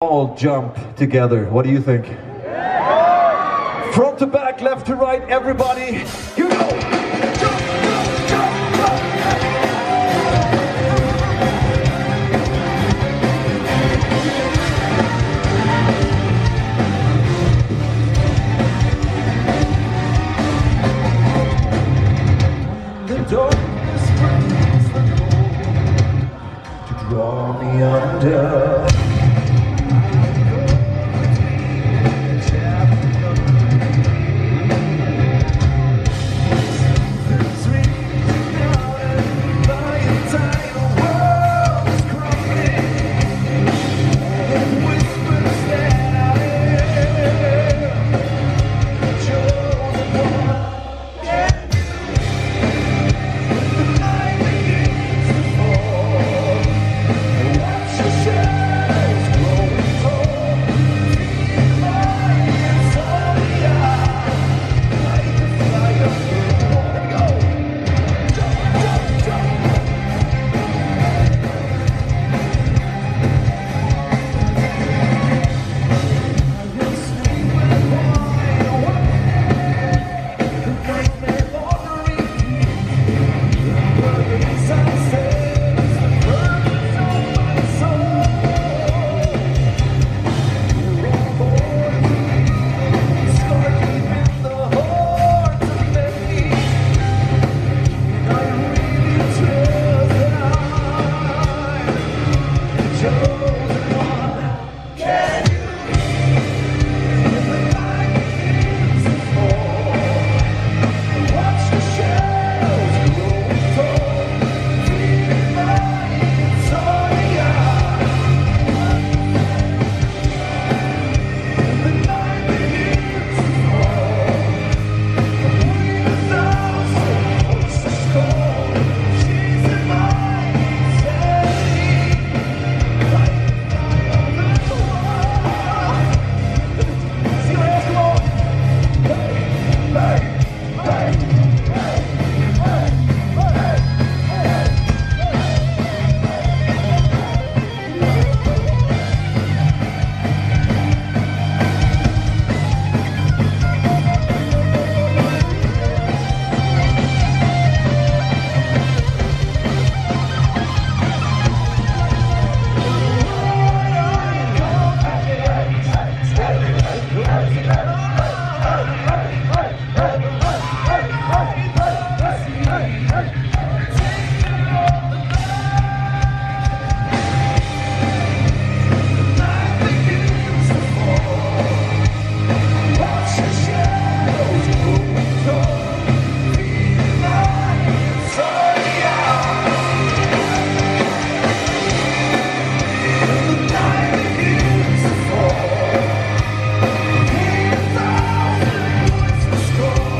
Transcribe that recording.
all jump together. What do you think? Front to back, left to right, everybody. You. Jump, jump, jump, jump. The darkness brings the dawn to draw me under. go.